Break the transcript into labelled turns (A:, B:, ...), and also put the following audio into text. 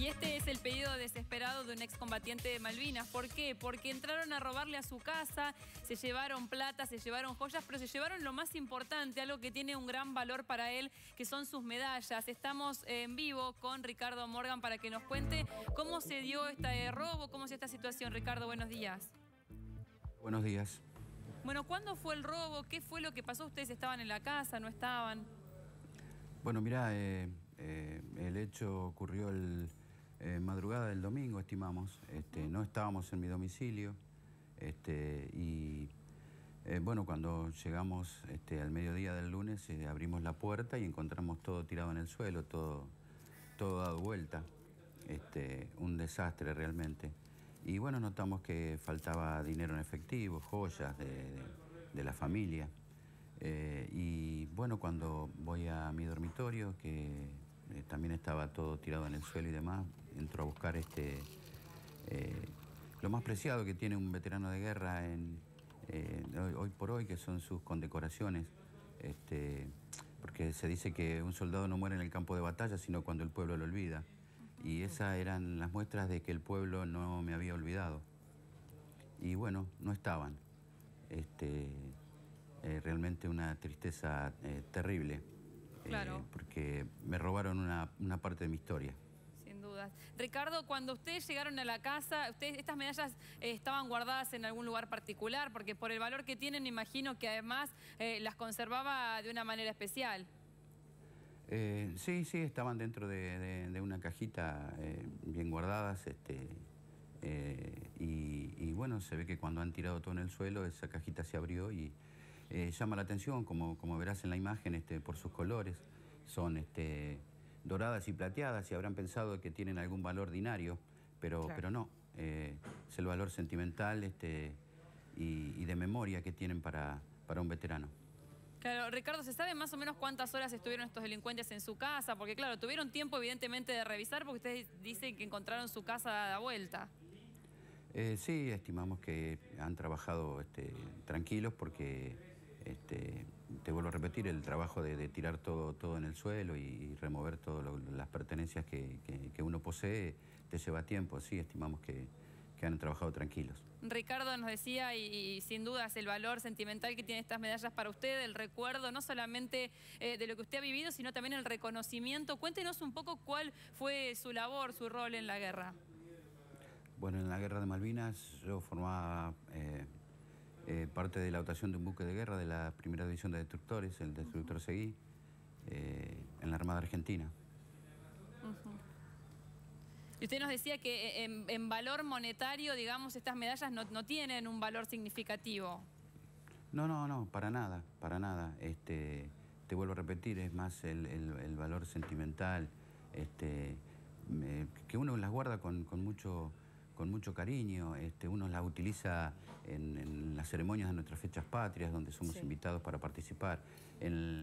A: Y este es el pedido desesperado de un excombatiente de Malvinas. ¿Por qué? Porque entraron a robarle a su casa, se llevaron plata, se llevaron joyas, pero se llevaron lo más importante, algo que tiene un gran valor para él, que son sus medallas. Estamos en vivo con Ricardo Morgan para que nos cuente cómo se dio este robo, cómo se esta situación. Ricardo, buenos días.
B: Buenos días.
A: Bueno, ¿cuándo fue el robo? ¿Qué fue lo que pasó? ¿Ustedes estaban en la casa? ¿No estaban?
B: Bueno, mira, eh, eh, el hecho ocurrió el eh, madrugada del domingo, estimamos. Este, no estábamos en mi domicilio. Este, y eh, bueno, cuando llegamos este, al mediodía del lunes, eh, abrimos la puerta y encontramos todo tirado en el suelo, todo, todo dado vuelta. Este, un desastre realmente. Y bueno, notamos que faltaba dinero en efectivo, joyas de, la familia. y bueno, cuando voy a mi dormitorio, que eh, también estaba todo tirado en el suelo y demás. Entró a buscar este, eh, lo más preciado que tiene un veterano de guerra en, eh, hoy, por hoy, que son sus condecoraciones. Este, porque se dice que un soldado no muere en el campo de batalla, sino cuando el pueblo lo olvida. Y esas eran las muestras de que el pueblo no me había olvidado. Y bueno, no estaban. Este, realmente una tristeza terrible.
A: Claro.
B: Porque me robaron una, parte de mi historia.
A: Sin dudas. Ricardo, cuando ustedes llegaron a la casa, ustedes, ¿estas medallas eh, estaban guardadas en algún lugar particular? Porque por el valor que tienen, imagino que además eh, las conservaba de una manera especial.
B: sí, sí, estaban dentro de, una cajita bien guardadas. Este, y, bueno, se ve que cuando han tirado todo en el suelo, esa cajita se abrió y eh, llama la atención, como, como verás en la imagen, este, por sus colores. Son este, doradas y plateadas y habrán pensado que tienen algún valor dinario, pero, pero no. Eh, es el valor sentimental este, y, de memoria que tienen para, para un veterano.
A: Claro, Ricardo, ¿se sabe más o menos cuántas horas estuvieron estos delincuentes en su casa? Porque claro, tuvieron tiempo evidentemente de revisar porque ustedes dicen que encontraron su casa a vuelta.
B: Eh, sí, estimamos que han trabajado este, tranquilos porque este, te vuelvo a repetir, el trabajo de, tirar todo, todo en el suelo y, remover todas las pertenencias que, uno posee te lleva tiempo, sí, estimamos que, han trabajado tranquilos.
A: Ricardo nos decía, y, sin dudas el valor sentimental que tienen estas medallas para usted, el recuerdo no solamente eh, de lo que usted ha vivido, sino también el reconocimiento. Cuéntenos un poco cuál fue su labor, su rol en la guerra.
B: Bueno, en la guerra de Malvinas yo formaba... Eh, eh, parte de la dotación de un buque de guerra de la primera división de destructores, el destructor Seguí, eh, en la Armada Argentina.
A: Y usted nos decía que eh, en, valor monetario, digamos, estas medallas no, tienen un valor significativo.
B: No, no, no, para nada, para nada. Este, te vuelvo a repetir, es más el, valor sentimental, este, que uno las guarda con mucho con mucho cariño. Este, uno la utiliza en, las ceremonias de nuestras fechas patrias, donde somos invitados para participar. En,